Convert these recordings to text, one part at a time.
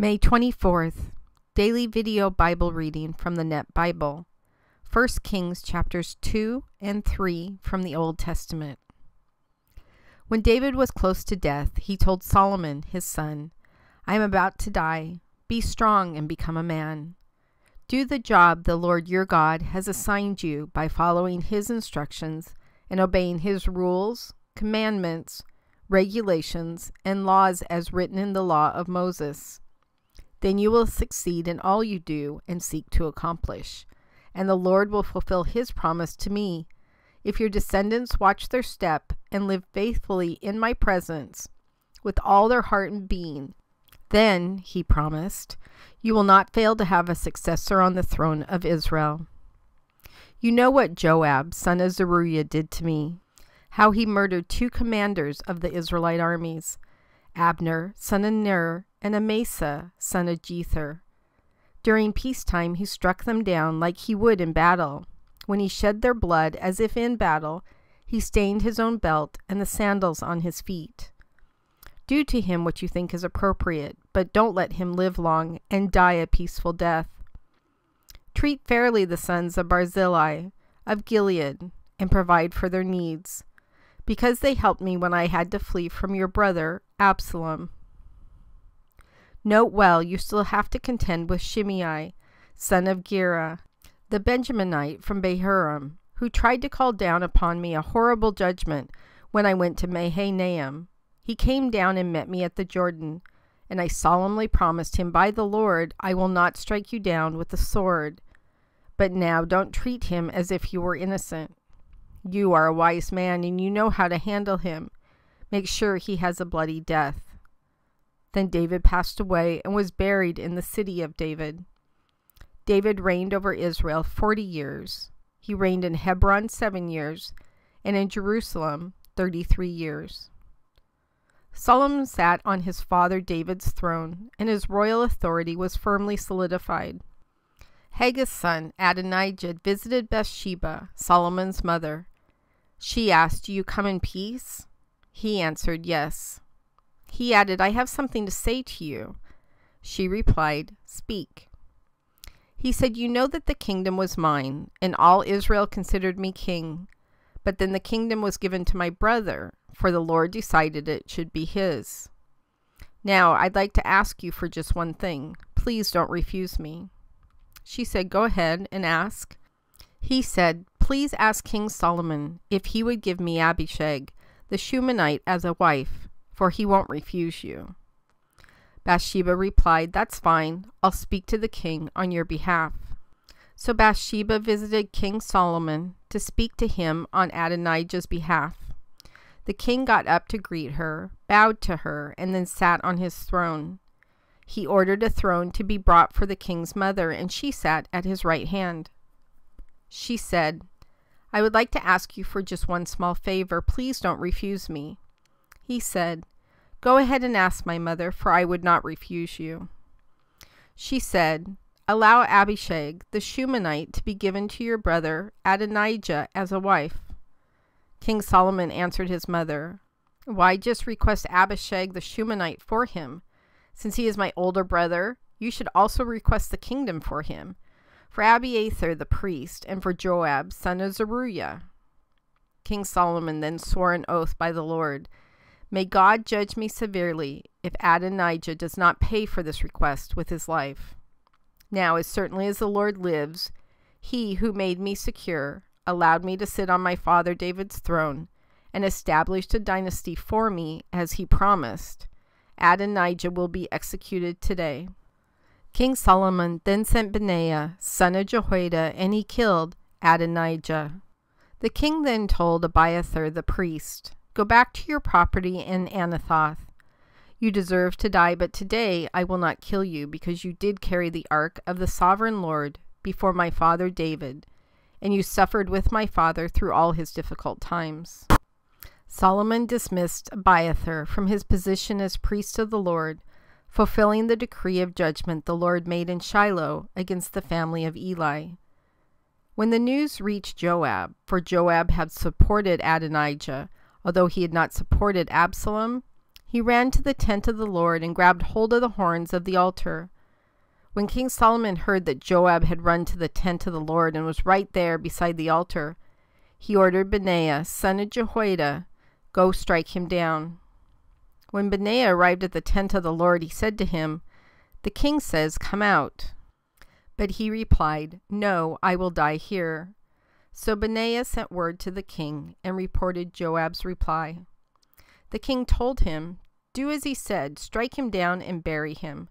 May 24th, daily video Bible reading from the Net Bible. 1 Kings chapters 2 and 3 from the Old Testament. When David was close to death, he told Solomon, his son, I am about to die. Be strong and become a man. Do the job the Lord your God has assigned you by following his instructions and obeying his rules, commandments, regulations, and laws as written in the law of Moses. Then you will succeed in all you do and seek to accomplish, and the Lord will fulfill his promise to me. If your descendants watch their step and live faithfully in my presence with all their heart and being, then, he promised, you will not fail to have a successor on the throne of Israel. You know what Joab, son of Zeruiah, did to me, how he murdered two commanders of the Israelite armies, Abner, son of Ner, and Amasa, son of Jether. During peacetime he struck them down like he would in battle. When he shed their blood as if in battle, he stained his own belt and the sandals on his feet. Do to him what you think is appropriate, but don't let him live long and die a peaceful death. Treat fairly the sons of Barzillai, of Gilead, and provide for their needs, because they helped me when I had to flee from your brother Absalom. Note well, you still have to contend with Shimei, son of Gera, the Benjaminite from Bahurim, who tried to call down upon me a horrible judgment when I went to Mahanaim. He came down and met me at the Jordan, and I solemnly promised him by the Lord, I will not strike you down with the sword. But now don't treat him as if you were innocent. You are a wise man, and you know how to handle him. Make sure he has a bloody death. Then David passed away and was buried in the city of David. David reigned over Israel forty years. He reigned in Hebron seven years, and in Jerusalem thirty three years. Solomon sat on his father David's throne, and his royal authority was firmly solidified. Haggith's son Adonijah visited Bathsheba, Solomon's mother. She asked, Do you come in peace? He answered, Yes. He added, I have something to say to you. She replied, Speak. He said, You know that the kingdom was mine, and all Israel considered me king. But then the kingdom was given to my brother, for the Lord decided it should be his. Now, I'd like to ask you for just one thing. Please don't refuse me. She said, Go ahead and ask. He said, Please ask King Solomon if he would give me Abishag, the Shunammite, as a wife for he won't refuse you. Bathsheba replied, That's fine. I'll speak to the king on your behalf. So Bathsheba visited King Solomon to speak to him on Adonijah's behalf. The king got up to greet her, bowed to her, and then sat on his throne. He ordered a throne to be brought for the king's mother, and she sat at his right hand. She said, I would like to ask you for just one small favor. Please don't refuse me. He said, Go ahead and ask my mother, for I would not refuse you. She said, Allow Abishag, the Shunammite, to be given to your brother Adonijah as a wife. King Solomon answered his mother, Why just request Abishag the Shunammite for him? Since he is my older brother, you should also request the kingdom for him, for Abiathar the priest, and for Joab, son of Zeruiah. King Solomon then swore an oath by the Lord May God judge me severely if Adonijah does not pay for this request with his life. Now, as certainly as the Lord lives, he who made me secure, allowed me to sit on my father David's throne, and established a dynasty for me as he promised, Adonijah will be executed today. King Solomon then sent Benaiah, son of Jehoiada, and he killed Adonijah. The king then told Abiathar the priest, Go back to your property in Anathoth. You deserve to die, but today I will not kill you, because you did carry the ark of the sovereign Lord before my father David, and you suffered with my father through all his difficult times. Solomon dismissed Abiathar from his position as priest of the Lord, fulfilling the decree of judgment the Lord made in Shiloh against the family of Eli. When the news reached Joab, for Joab had supported Adonijah, Although he had not supported Absalom, he ran to the tent of the Lord and grabbed hold of the horns of the altar. When King Solomon heard that Joab had run to the tent of the Lord and was right there beside the altar, he ordered Benaiah, son of Jehoiada, go strike him down. When Benaiah arrived at the tent of the Lord, he said to him, The king says, Come out. But he replied, No, I will die here. So Benaiah sent word to the king and reported Joab's reply. The king told him, Do as he said, strike him down and bury him.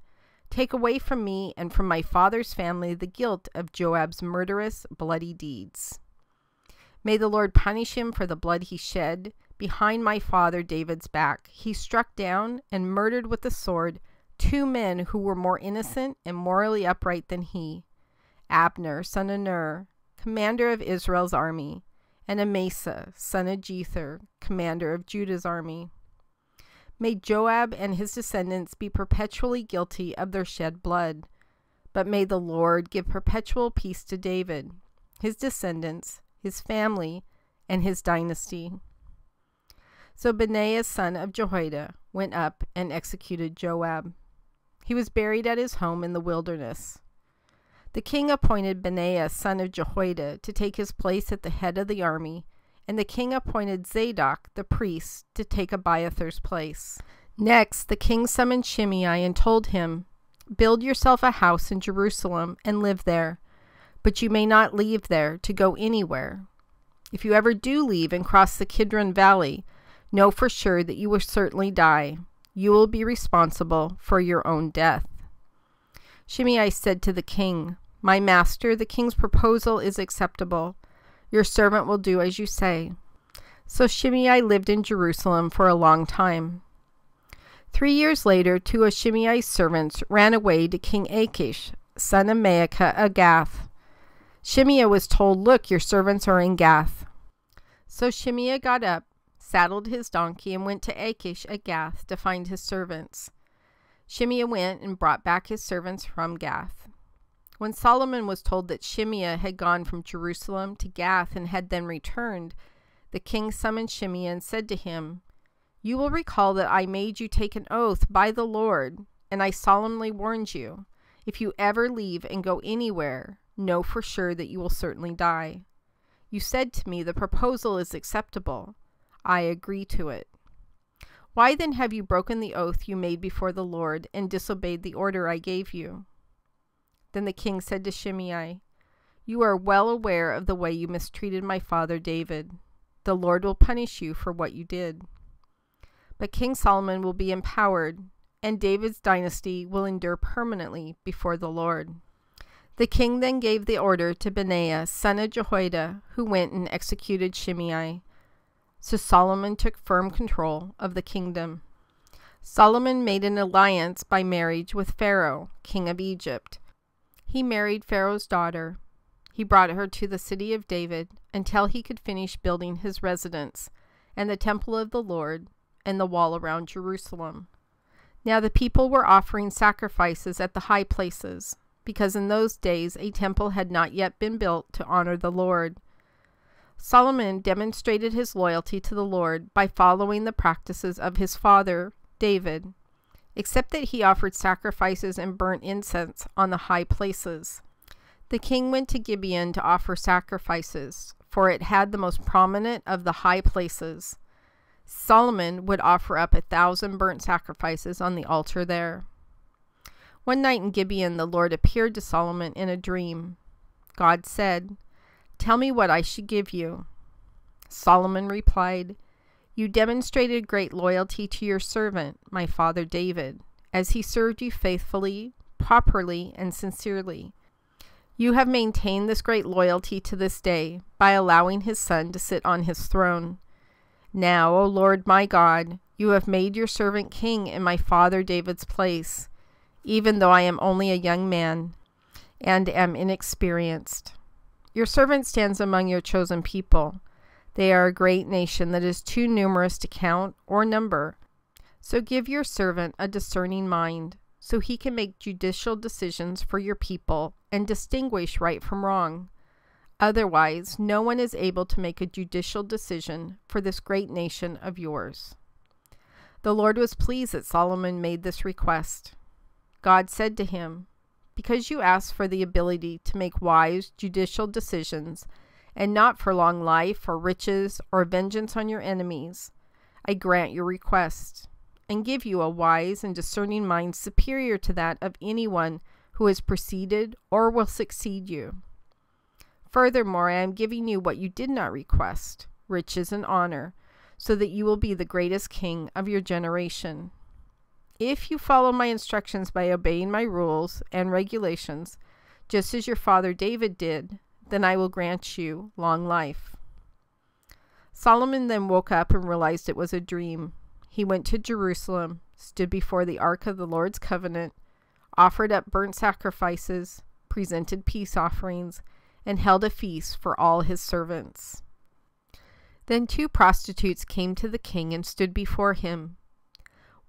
Take away from me and from my father's family the guilt of Joab's murderous, bloody deeds. May the Lord punish him for the blood he shed behind my father David's back. He struck down and murdered with the sword two men who were more innocent and morally upright than he Abner, son of Ner, commander of Israel's army, and Amasa, son of Jether, commander of Judah's army. May Joab and his descendants be perpetually guilty of their shed blood, but may the Lord give perpetual peace to David, his descendants, his family, and his dynasty. So Benaiah, son of Jehoiada, went up and executed Joab. He was buried at his home in the wilderness. The king appointed Benaiah, son of Jehoiada, to take his place at the head of the army, and the king appointed Zadok, the priest, to take Abiathar's place. Next, the king summoned Shimei and told him, Build yourself a house in Jerusalem and live there, but you may not leave there to go anywhere. If you ever do leave and cross the Kidron Valley, know for sure that you will certainly die. You will be responsible for your own death. Shimei said to the king, My master, the king's proposal is acceptable. Your servant will do as you say. So Shimei lived in Jerusalem for a long time. Three years later, two of Shimei's servants ran away to King Achish, son of Maacah of Gath. Shimei was told, Look, your servants are in Gath. So Shimei got up, saddled his donkey, and went to Achish at Gath to find his servants. Shimei went and brought back his servants from Gath. When Solomon was told that Shimei had gone from Jerusalem to Gath and had then returned, the king summoned Shimei and said to him, You will recall that I made you take an oath by the Lord, and I solemnly warned you, if you ever leave and go anywhere, know for sure that you will certainly die. You said to me, The proposal is acceptable. I agree to it. Why then have you broken the oath you made before the Lord and disobeyed the order I gave you? Then the king said to Shimei, You are well aware of the way you mistreated my father David. The Lord will punish you for what you did. But King Solomon will be empowered, and David's dynasty will endure permanently before the Lord. The king then gave the order to Benaiah, son of Jehoiada, who went and executed Shimei. So Solomon took firm control of the kingdom. Solomon made an alliance by marriage with Pharaoh, king of Egypt. He married Pharaoh's daughter. He brought her to the city of David until he could finish building his residence and the temple of the Lord and the wall around Jerusalem. Now the people were offering sacrifices at the high places, because in those days a temple had not yet been built to honor the Lord. Solomon demonstrated his loyalty to the Lord by following the practices of his father, David, except that he offered sacrifices and burnt incense on the high places. The king went to Gibeon to offer sacrifices, for it had the most prominent of the high places. Solomon would offer up a thousand burnt sacrifices on the altar there. One night in Gibeon, the Lord appeared to Solomon in a dream. God said, Tell me what I should give you. Solomon replied, You demonstrated great loyalty to your servant, my father David, as he served you faithfully, properly, and sincerely. You have maintained this great loyalty to this day by allowing his son to sit on his throne. Now, O Lord my God, you have made your servant king in my father David's place, even though I am only a young man and am inexperienced. Your servant stands among your chosen people. They are a great nation that is too numerous to count or number. So give your servant a discerning mind, so he can make judicial decisions for your people and distinguish right from wrong. Otherwise, no one is able to make a judicial decision for this great nation of yours. The Lord was pleased that Solomon made this request. God said to him, Because you asked for the ability to make wise judicial decisions, and not for long life or riches or vengeance on your enemies, I grant your request, and give you a wise and discerning mind superior to that of anyone who has preceded or will succeed you. Furthermore, I am giving you what you did not request riches and honor, so that you will be the greatest king of your generation. If you follow my instructions by obeying my rules and regulations, just as your father David did, then I will grant you long life. Solomon then woke up and realized it was a dream. He went to Jerusalem, stood before the ark of the Lord's covenant, offered up burnt sacrifices, presented peace offerings, and held a feast for all his servants. Then two prostitutes came to the king and stood before him.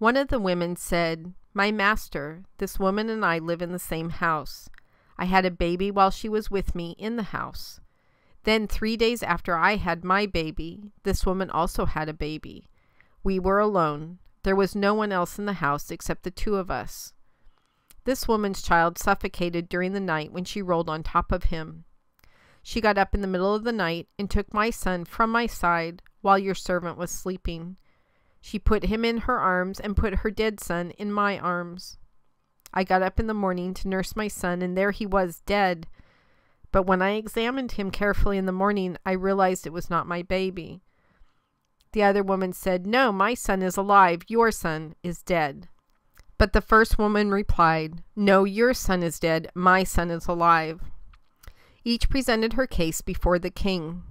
One of the women said, My master, this woman and I live in the same house. I had a baby while she was with me in the house. Then, three days after I had my baby, this woman also had a baby. We were alone. There was no one else in the house except the two of us. This woman's child suffocated during the night when she rolled on top of him. She got up in the middle of the night and took my son from my side while your servant was sleeping. She put him in her arms and put her dead son in my arms. I got up in the morning to nurse my son, and there he was dead. But when I examined him carefully in the morning, I realized it was not my baby. The other woman said, No, my son is alive. Your son is dead. But the first woman replied, No, your son is dead. My son is alive. Each presented her case before the king.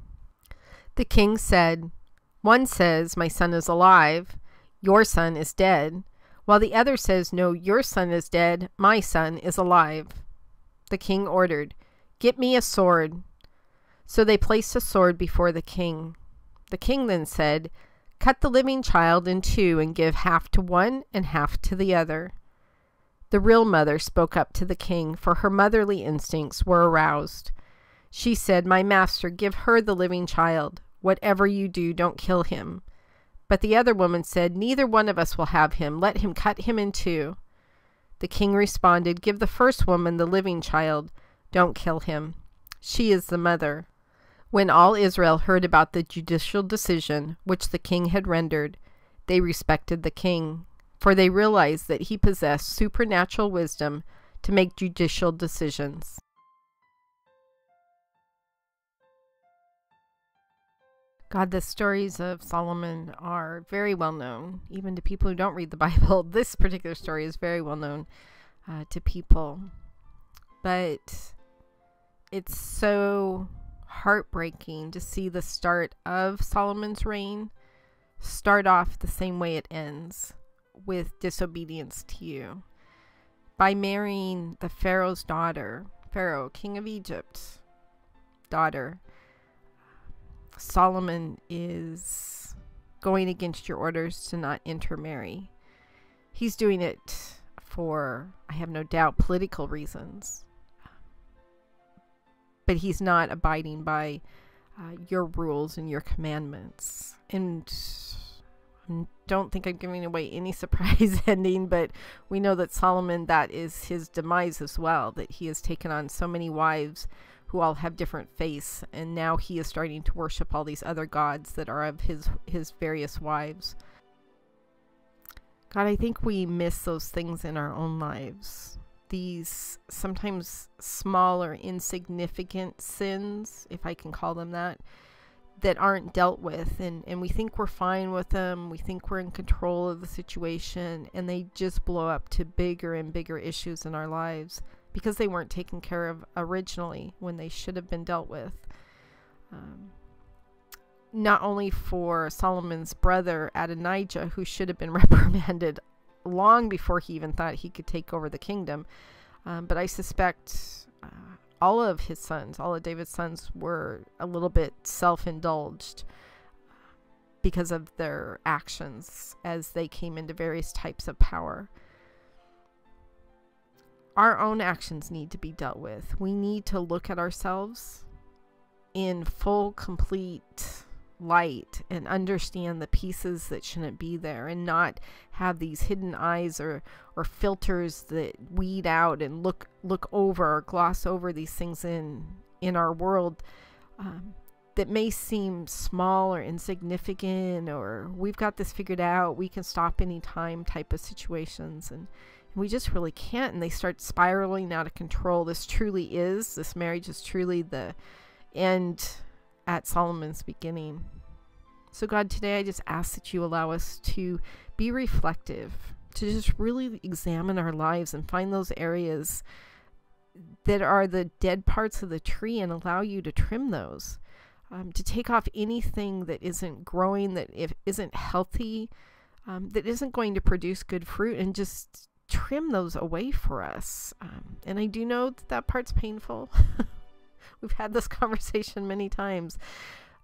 The king said, One says, My son is alive, your son is dead, while the other says, No, your son is dead, my son is alive. The king ordered, Get me a sword. So they placed a sword before the king. The king then said, Cut the living child in two and give half to one and half to the other. The real mother spoke up to the king, for her motherly instincts were aroused. She said, My master, give her the living child. Whatever you do, don't kill him. But the other woman said, Neither one of us will have him. Let him cut him in two. The king responded, Give the first woman the living child. Don't kill him. She is the mother. When all Israel heard about the judicial decision which the king had rendered, they respected the king, for they realized that he possessed supernatural wisdom to make judicial decisions. God, the stories of Solomon are very well known, even to people who don't read the Bible. This particular story is very well known uh, to people. But it's so heartbreaking to see the start of Solomon's reign start off the same way it ends with disobedience to you. By marrying the Pharaoh's daughter, Pharaoh, king of Egypt, daughter, Solomon is going against your orders to not intermarry. He's doing it for, I have no doubt, political reasons. But he's not abiding by uh, your rules and your commandments. And don't think I'm giving away any surprise ending, but we know that Solomon, that is his demise as well, that he has taken on so many wives who all have different faiths, and now he is starting to worship all these other gods that are of his his various wives. God, I think we miss those things in our own lives. These sometimes small or insignificant sins, if I can call them that, that aren't dealt with and, and we think we're fine with them we think we're in control of the situation and they just blow up to bigger and bigger issues in our lives because they weren't taken care of originally when they should have been dealt with. Um, not only for Solomon's brother Adonijah, who should have been reprimanded long before he even thought he could take over the kingdom, um, but I suspect uh, all of his sons, all of David's sons, were a little bit self indulged because of their actions as they came into various types of power our own actions need to be dealt with. We need to look at ourselves in full, complete light and understand the pieces that shouldn't be there and not have these hidden eyes or or filters that weed out and look look over or gloss over these things in in our world um, that may seem small or insignificant or we've got this figured out we can stop any time type of situations and we just really can't and they start spiraling out of control this truly is this marriage is truly the end at Solomon's beginning. So, God, today I just ask that you allow us to be reflective, to just really examine our lives and find those areas that are the dead parts of the tree and allow you to trim those. Um, to take off anything that isn't growing, that if isn't healthy, um, that isn't going to produce good fruit, and just trim those away for us. Um, and I do know that that part's painful. We've had this conversation many times.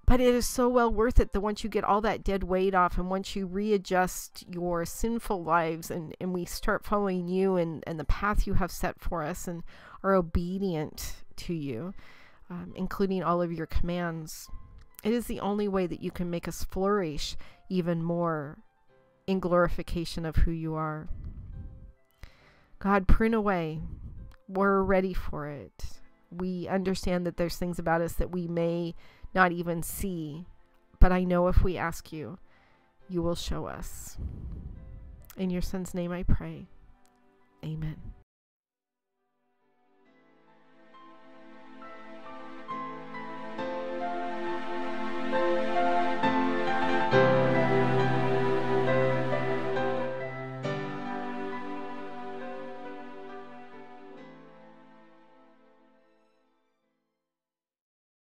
But it is so well worth it that once you get all that dead weight off and once you readjust your sinful lives and, and we start following you and, and the path you have set for us and are obedient to you, um, including all of your commands, it is the only way that you can make us flourish even more in glorification of who you are. God, prune away. We're ready for it we understand that there's things about us that we may not even see. But I know if we ask you, you will show us. In your son's name I pray. Amen.